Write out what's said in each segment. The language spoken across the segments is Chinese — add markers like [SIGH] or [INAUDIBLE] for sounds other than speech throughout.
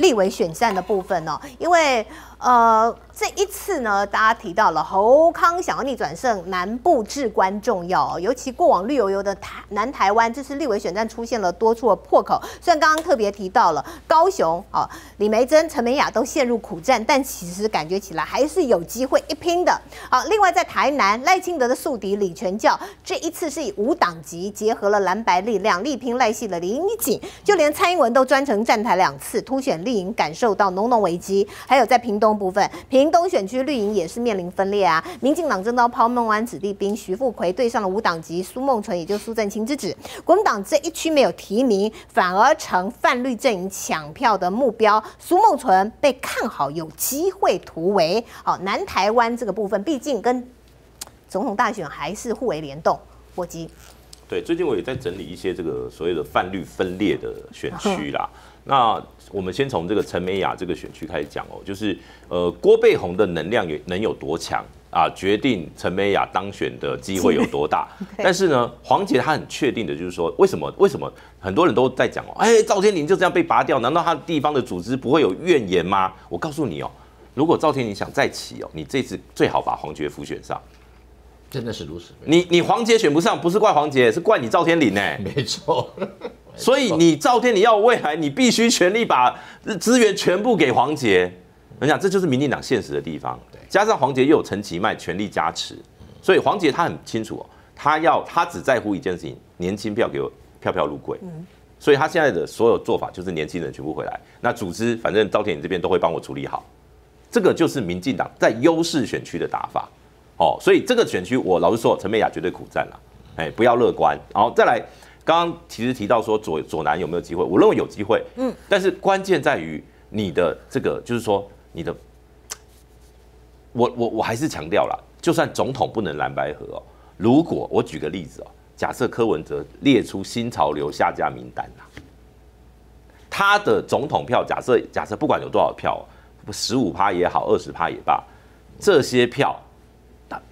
立委选战的部分哦，因为呃这一次呢，大家提到了侯康想要逆转胜，南部至关重要哦，尤其过往绿油油的台南台湾，这次立委选战出现了多处的破口。虽然刚刚特别提到了高雄哦，李梅珍、陈美雅都陷入苦战，但其实感觉起来还是有机会一拼的。好，另外在台南赖清德的宿敌李全教，这一次是以无党籍结合了蓝白力量，力拼赖系的林义景，就连蔡英文都专程站台两次，凸显绿营感受到浓浓危机。还有在屏东部分，屏东选区绿营也是面临分裂啊，民进党正刀抛孟湾子弟兵，徐富奎对上了无党籍苏孟纯，也就苏正清之子。国民党这一区没有提名，反而成泛绿阵营抢票的目标。苏孟纯被看好有机会突围。好，南台湾这个部分，毕竟跟总统大选还是互为联动。火鸡，对，最近我也在整理一些这个所谓的泛绿分裂的选区啦。那我们先从这个陈美雅这个选区开始讲哦，就是呃郭背红的能量有能有多强啊，决定陈美雅当选的机会有多大。[LAUGHS] 但是呢，黄杰他很确定的就是说，为什么为什么很多人都在讲哦，哎，赵天林就这样被拔掉，难道他地方的组织不会有怨言吗？我告诉你哦，如果赵天林想再起哦，你这次最好把黄觉福选上。真的是如此。你你黄杰选不上，不是怪黄杰，是怪你赵天麟呢。没错。[LAUGHS] 所以你赵天，你要未来，你必须全力把资源全部给黄杰。我讲这就是民进党现实的地方。加上黄杰又有陈其迈全力加持，所以黄杰他很清楚哦，他要他只在乎一件事情：年轻票给我票票入柜。嗯。所以他现在的所有做法就是年轻人全部回来，那组织反正赵天你这边都会帮我处理好。这个就是民进党在优势选区的打法。哦，所以这个选区我老实说，陈美雅绝对苦战了。哎，不要乐观。然后再来。刚刚其实提到说左左南有没有机会？我认为有机会，嗯，但是关键在于你的这个，就是说你的，我我我还是强调了，就算总统不能蓝白合哦，如果我举个例子哦，假设柯文哲列出新潮流下架名单呐，他的总统票假设假设不管有多少票，十五趴也好，二十趴也罢，这些票，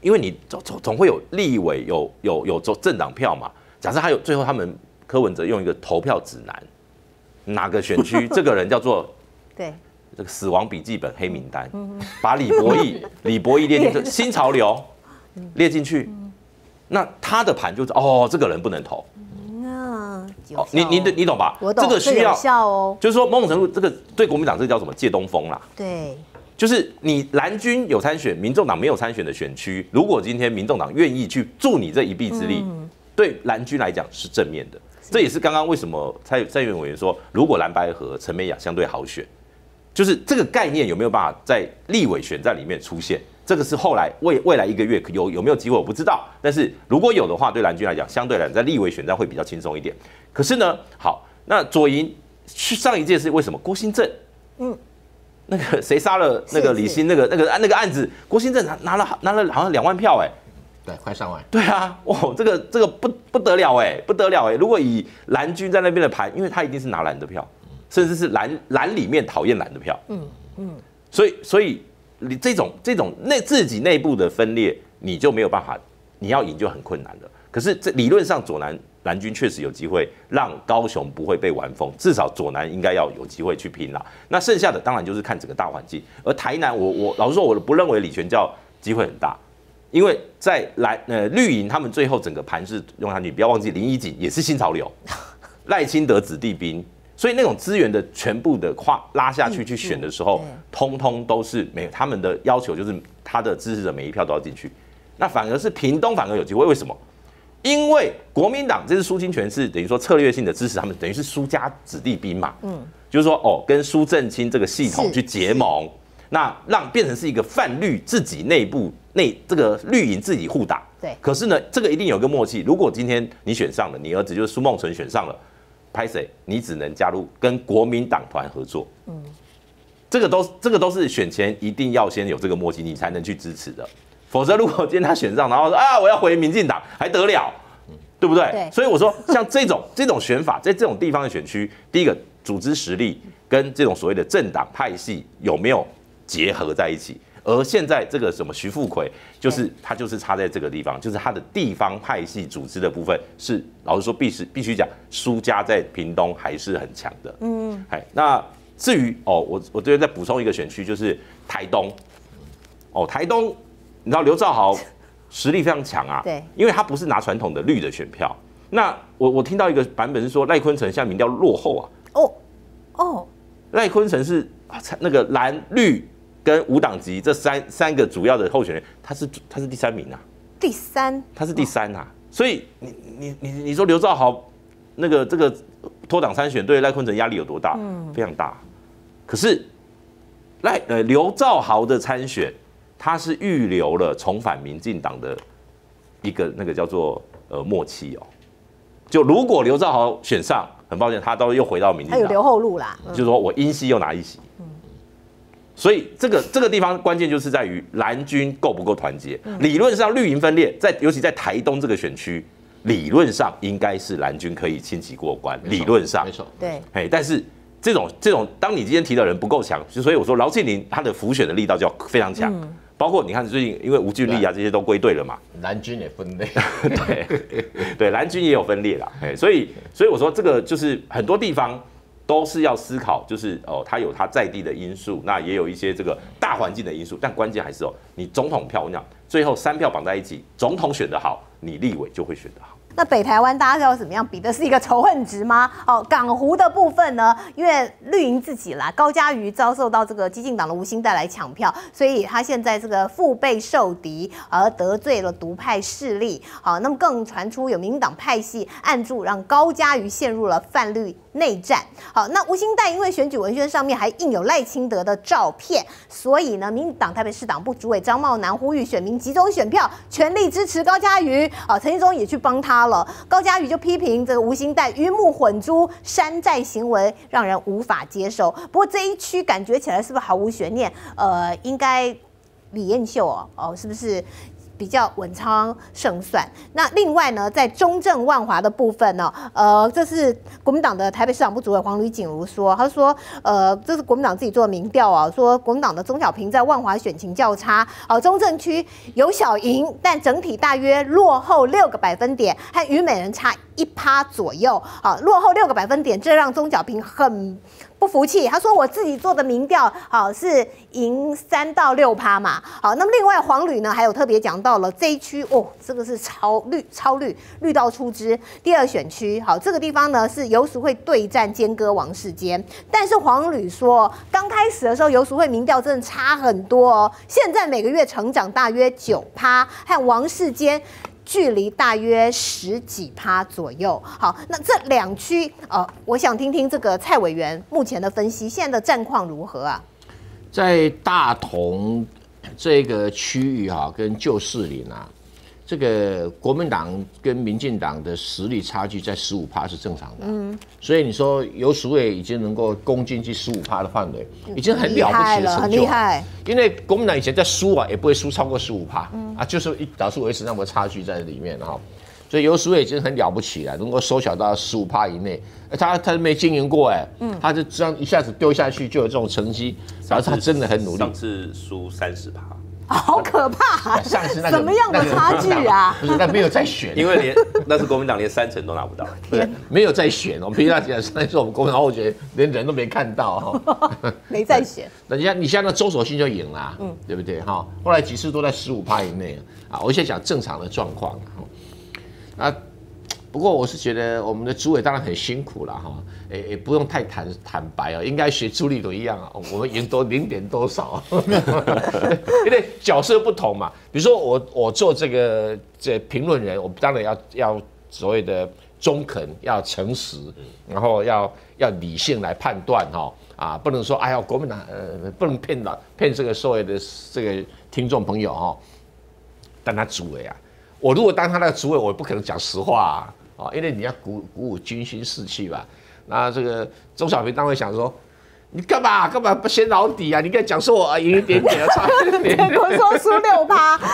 因为你总总总会有立委有有有政政党票嘛。假设还有最后，他们柯文哲用一个投票指南，哪个选区 [LAUGHS] 这个人叫做对这个死亡笔记本黑名单，把李博义 [LAUGHS] 李博义列进新潮流列进去，那他的盘就是哦，这个人不能投。那你你你懂吧？我懂，这个需要哦。就是说某种程度，这个对国民党这叫什么借东风啦？对，就是你蓝军有参选，民众党没有参选的选区，如果今天民众党愿意去助你这一臂之力。对蓝军来讲是正面的，这也是刚刚为什么蔡蔡委员说，如果蓝白和陈美雅相对好选，就是这个概念有没有办法在立委选战里面出现？这个是后来未未来一个月有有没有机会我不知道，但是如果有的话，对蓝军来讲，相对来讲在立委选战会比较轻松一点。可是呢，好，那左营去上一届是为什么？郭新正，嗯，那个谁杀了那个李欣那个那个那个案子，郭新正拿拿了拿了好像两万票哎。对，快上万。对啊，哇，[LAUGHS] 这个这个不不得了哎，不得了哎！如果以蓝军在那边的盘，因为他一定是拿蓝的票，甚至是蓝蓝里面讨厌蓝的票，嗯嗯，所以所以你这种这种内自己内部的分裂，你就没有办法，你要赢就很困难了。可是这理论上左南蓝军确实有机会让高雄不会被玩疯，至少左南应该要有机会去拼了。那剩下的当然就是看整个大环境。而台南，我我老实说，我不认为李全教机会很大。因为在蓝呃绿营，他们最后整个盘是用上去，不要忘记林怡景也是新潮流，[LAUGHS] 赖清德子弟兵，所以那种资源的全部的跨拉下去去选的时候，通通都是没有他们的要求，就是他的支持者每一票都要进去，那反而是屏东反而有机会，为什么？因为国民党这次苏清泉是等于说策略性的支持他们，等于是苏家子弟兵嘛，嗯，就是说哦跟苏正清这个系统去结盟。那让变成是一个泛绿自己内部内这个绿营自己互打，对。可是呢，这个一定有个默契。如果今天你选上了，你儿子就是苏梦纯选上了，拍谁？你只能加入跟国民党团合作。嗯，这个都这个都是选前一定要先有这个默契，你才能去支持的。否则，如果今天他选上，然后说啊我要回民进党，还得了？对不对？对。所以我说，像这种 [LAUGHS] 这种选法，在这种地方的选区，第一个组织实力跟这种所谓的政党派系有没有？结合在一起，而现在这个什么徐富奎，就是他就是差在这个地方，就是他的地方派系组织的部分是，老实说必须必须讲，苏家在屏东还是很强的。嗯，哎，那至于哦，我我这边再补充一个选区，就是台东。哦，台东，你知道刘兆豪实力非常强啊，对，因为他不是拿传统的绿的选票。那我我听到一个版本是说赖坤成现在民调落后啊，哦哦，赖坤成是啊那个蓝绿跟五党籍这三三个主要的候选人，他是他是第三名啊，第三，他是第三啊，所以你你你你说刘兆豪那个这个脱党参选对赖坤成压力有多大？嗯，非常大。可是赖呃刘兆豪的参选。他是预留了重返民进党的一个那个叫做呃默契哦，就如果刘兆豪选上，很抱歉，他都又回到民进党，他有留后路啦。就是说我因西又拿一席，所以这个这个地方关键就是在于蓝军够不够团结。理论上绿营分裂，在尤其在台东这个选区，理论上应该是蓝军可以轻骑过关。理论上没错，对，哎，但是这种这种，当你今天提的人不够强，所以我说劳庆林他的浮选的力道就要非常强。包括你看最近，因为吴俊立啊这些都归队了嘛，蓝军也分裂，[LAUGHS] 对对，蓝军也有分裂啦，哎，所以所以我说这个就是很多地方都是要思考，就是哦，它有它在地的因素，那也有一些这个大环境的因素，但关键还是哦，你总统票，我讲最后三票绑在一起，总统选得好，你立委就会选得好。那北台湾大家知道怎么样比的是一个仇恨值吗？哦，港湖的部分呢，因为绿营自己啦，高嘉瑜遭受到这个激进党的无心带来抢票，所以他现在这个腹背受敌，而得罪了独派势力。好，那么更传出有民党派系暗助，让高嘉瑜陷入了泛绿内战。好，那吴兴代因为选举文宣上面还印有赖清德的照片，所以呢，民党台北市党部主委张茂南呼吁选民集中选票，全力支持高嘉瑜。啊，陈建忠也去帮他了。高嘉瑜就批评这个吴兴代鱼目混珠、山寨行为，让人无法接受。不过这一区感觉起来是不是毫无悬念？呃，应该李彦秀哦，哦，是不是？比较稳仓胜算。那另外呢，在中正万华的部分呢，呃，这是国民党的台北市长部主委黄吕锦如说，他说，呃，这是国民党自己做的民调啊，说国民党的钟小平在万华选情较差，哦，中正区有小赢，但整体大约落后六个百分点，和虞美人差一趴左右，好，落后六个百分点，这让钟小平很。不服气，他说我自己做的民调，好是赢三到六趴嘛，好，那么另外黄旅呢，还有特别讲到了这一区哦，这个是超绿超绿绿到出汁，第二选区，好，这个地方呢是游淑慧对战坚哥王世坚，但是黄旅说刚开始的时候游淑慧民调真的差很多哦，现在每个月成长大约九趴，和王世坚。距离大约十几趴左右。好，那这两区，呃，我想听听这个蔡委员目前的分析，现在的战况如何啊？在大同这个区域哈，跟旧市林啊。这个国民党跟民进党的实力差距在十五趴是正常的，嗯，所以你说有署委已经能够攻进去十五趴的范围，已经很了不起的成就，很厉害。因为国民党以前在输啊，也不会输超过十五趴，啊，就是一打数维持那么差距在里面哈，所以有署委已经很了不起了，能够缩小到十五趴以内。他他没经营过哎，嗯，他就这样一下子丢下去就有这种成绩，然后他真的很努力。上次输三十趴。好可怕！上次那个什么样的差距啊？不是，那没有再选，因为连那是国民党连三成都拿不到。对，[LAUGHS] 没有再选。我们平常讲，上次我们国民党，我觉得连人都没看到哈。[LAUGHS] 没再选。[LAUGHS] 那你像你像那周守信就赢了，嗯，对不对哈？后来几次都在十五趴以内啊。我现在讲正常的状况啊。不过我是觉得我们的主委当然很辛苦了哈。诶诶，不用太坦坦白哦，应该学朱立伦一样啊，我们赢多零点多少，[LAUGHS] 因为角色不同嘛。比如说我我做这个这评论人，我当然要要所谓的中肯，要诚实，然后要要理性来判断哈啊，不能说哎呀国民党呃不能骗了骗这个所谓的这个听众朋友哈。但他主委啊，我如果当他的主委，我不可能讲实话啊啊，因为你要鼓鼓舞军心士气吧。那这个周小平当然想说，你干嘛干嘛不先老底啊？你该讲说我赢一点点，差一点点。[LAUGHS] 我说输六趴。[LAUGHS]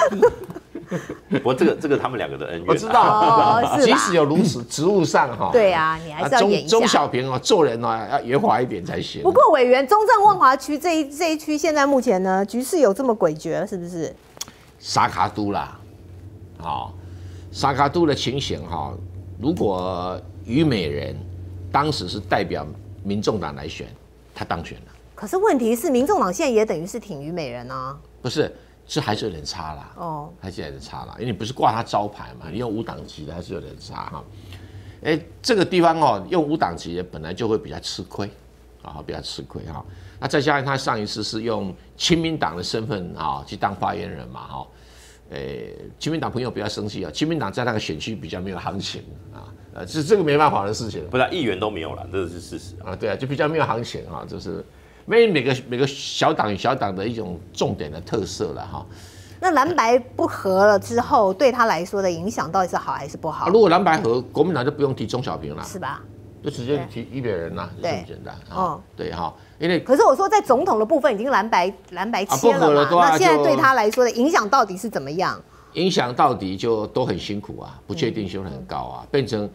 不过这个这个他们两个的恩怨，我知道。即使有如此，职务上哈。对啊，你还是要演一下。钟小平啊，做人啊要圆滑一点才行。不过委员，中正万华区这一这一区现在目前呢，局势有这么诡谲，是不是？沙卡都啦，好，沙卡都的情形哈，如果虞美人。当时是代表民众党来选，他当选了。可是问题是，民众党现在也等于是挺虞美人啊。不是，这还是有点差啦。哦，还是有点差啦，因为你不是挂他招牌嘛，你用无党籍的还是有点差哈。哎，这个地方哦，用无党籍的本来就会比较吃亏，啊，比较吃亏哈。那再加上他上一次是用亲民党的身份啊去当发言人嘛，哈。诶，亲民党朋友不要生气啊！亲民党在那个选区比较没有行情啊，呃，这这个没办法的事情，不然议员都没有了，这是事实啊。对啊，就比较没有行情啊，就是每每个每个小党与小党的一种重点的特色了哈。那蓝白不合了之后，对他来说的影响到底是好还是不好？如果蓝白合，国民党就不用提钟小平了，是吧？就直接提一别人呐，就这么简单啊。对哈，因为可是我说在总统的部分已经蓝白蓝白切了嘛，那现在对他来说的影响到底是怎么样？影响到底就都很辛苦啊，不确定性很高啊，变成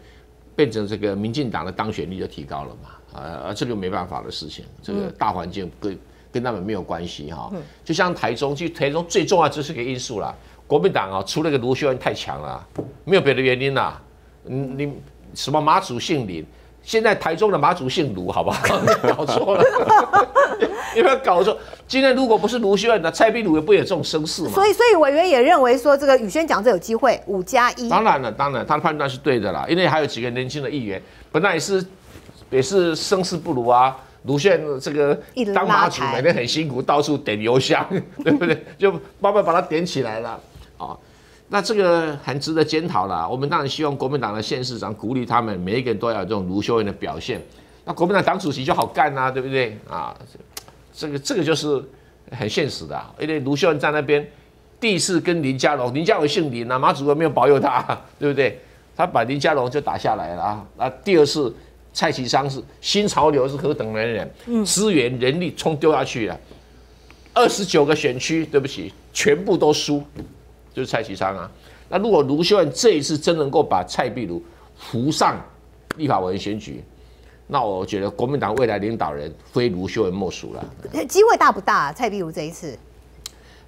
变成这个民进党的当选率就提高了嘛，呃，这个没办法的事情，这个大环境跟跟他们没有关系哈。就像台中，其实台中最重要就是个因素啦，国民党啊，除了个卢秀燕太强了，没有别的原因啦。你，你什么马祖姓林？现在台中的马祖姓卢，好不好？[LAUGHS] 搞错了，[LAUGHS] 有没有搞错？今天如果不是卢秀燕，那蔡壁如也不有这种声势嘛？所以，所以委员也认为说，这个宇轩讲这有机会五加一。当然了，当然他的判断是对的啦，因为还有几个年轻的议员，本来也是也是声势不如啊。卢秀燕这个当马祖每天很辛苦，到处点油箱，[LAUGHS] 对不对？就慢慢把它点起来了啊。那这个很值得检讨啦。我们当然希望国民党的县市长鼓励他们每一个人都要有这种卢秀燕的表现。那国民党党主席就好干呐，对不对啊？这个这个就是很现实的，因为卢秀燕在那边第一次跟林佳龙，林佳龙姓林啊，马祖国没有保佑他，对不对？他把林佳龙就打下来了啊。那第二次蔡其昌是新潮流是何等能人，资源人力冲丢下去了，二十九个选区，对不起，全部都输。就是蔡其昌啊，那如果卢秀燕这一次真能够把蔡壁如扶上立法委员选举，那我觉得国民党未来领导人非卢秀燕莫属了。机会大不大？蔡壁如这一次，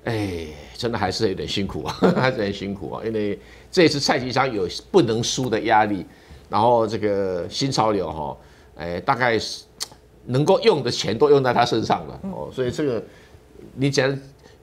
哎，真的还是有点辛苦啊，[LAUGHS] 还是很辛苦啊，因为这一次蔡其昌有不能输的压力，然后这个新潮流哈，哎，大概是能够用的钱都用在他身上了哦，所以这个你讲。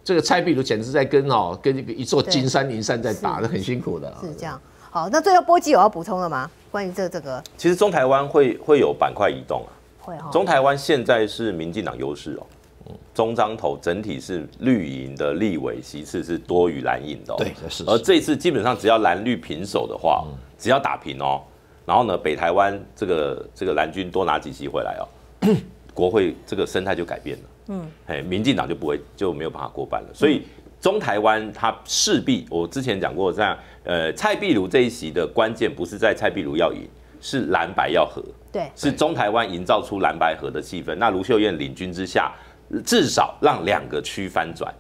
这个蔡壁如简直在跟哦，跟一个一座金山银山在打，的很辛苦的。是这样。好，那最后波基有要补充的吗？关于这这个，其实中台湾会会有板块移动啊。会哈。中台湾现在是民进党优势哦。嗯。中彰投整体是绿营的立委席次是多于蓝营的。对，是。而这次基本上只要蓝绿平手的话，只要打平哦，然后呢，北台湾这个这个蓝军多拿几席回来哦，[COUGHS] 国会这个生态就改变了。嗯，哎，民进党就不会就没有办法过半了，所以中台湾它势必，我之前讲过，这样，呃，蔡壁如这一席的关键不是在蔡壁如要赢，是蓝白要和，对，是中台湾营造出蓝白和的气氛。那卢秀燕领军之下，至少让两个区翻转，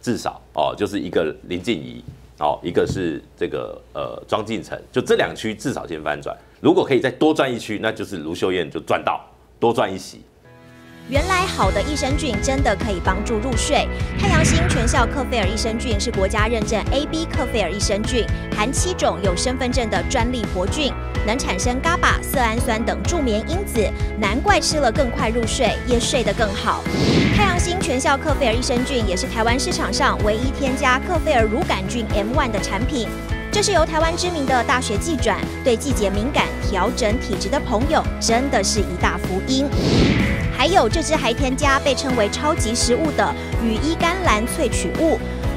至少哦，就是一个林静怡，哦，一个是这个呃庄敬成，就这两区至少先翻转。如果可以再多赚一区，那就是卢秀燕就赚到多赚一席。原来好的益生菌真的可以帮助入睡。太阳星全效克菲尔益生菌是国家认证 AB 克菲尔益生菌，含七种有身份证的专利活菌，能产生伽巴、色氨酸等助眠因子，难怪吃了更快入睡，也睡得更好。太阳星全效克菲尔益生菌也是台湾市场上唯一添加克菲尔乳杆菌 M1 的产品，这是由台湾知名的大学季转，对季节敏感、调整体质的朋友真的是一大福音。还有这支还添加被称为超级食物的羽衣甘蓝萃取物，